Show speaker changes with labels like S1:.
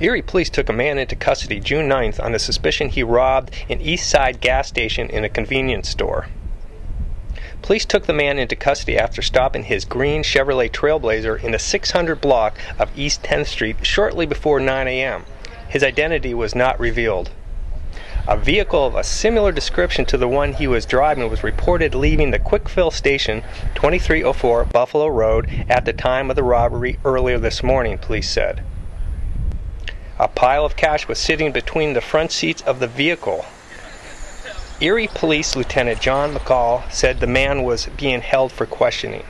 S1: Erie police took a man into custody June 9th on the suspicion he robbed an East Side gas station in a convenience store. Police took the man into custody after stopping his green Chevrolet Trailblazer in the 600 block of East 10th Street shortly before 9 a.m. His identity was not revealed. A vehicle of a similar description to the one he was driving was reported leaving the Kwik Fill station 2304 Buffalo Road at the time of the robbery earlier this morning, police said. A pile of cash was sitting between the front seats of the vehicle. Erie Police Lieutenant John McCall said the man was being held for questioning.